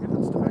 significance to done.